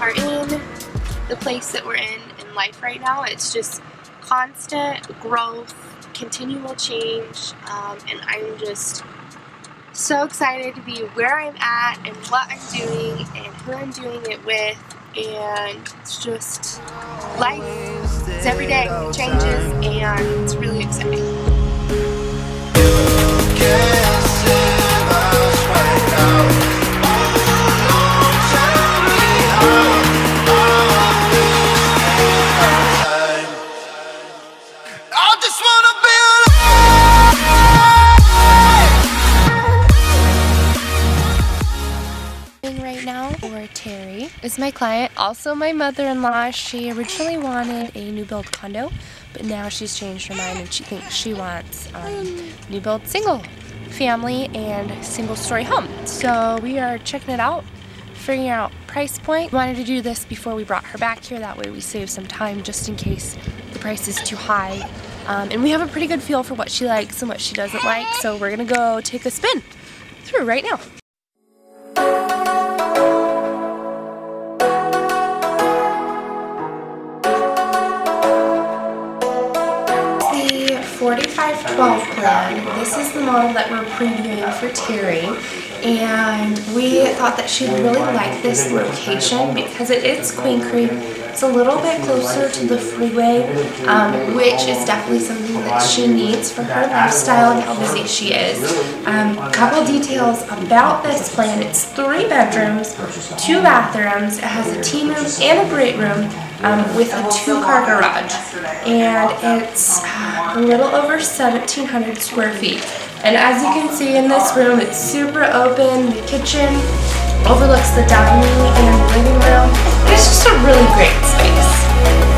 are in the place that we're in in life right now. It's just constant growth, continual change, um, and I'm just so excited to be where I'm at and what I'm doing and who I'm doing it with. And it's just life. It's every day. It changes, and it's really exciting. Right now or Terry. Is my client also my mother-in-law. She originally wanted a new build condo but now she's changed her mind and she thinks she wants um, new build single family and single story home. So we are checking it out figuring out price point. Wanted to do this before we brought her back here. That way we save some time just in case the price is too high. Um, and we have a pretty good feel for what she likes and what she doesn't like. So we're gonna go take a spin through right now 4512 plan. This is the model that we're previewing for Terry. And we thought that she'd really like this location because it is Queen Creek. It's a little bit closer to the freeway, um, which is definitely something that she needs for her lifestyle and how busy she is. Um, a couple details about this plan. It's three bedrooms, two bathrooms. It has a tea room and a great room um, with a two-car garage. And it's uh, a little over 1,700 square feet. And as you can see in this room, it's super open. The kitchen overlooks the dining and living room. It's just a really great space.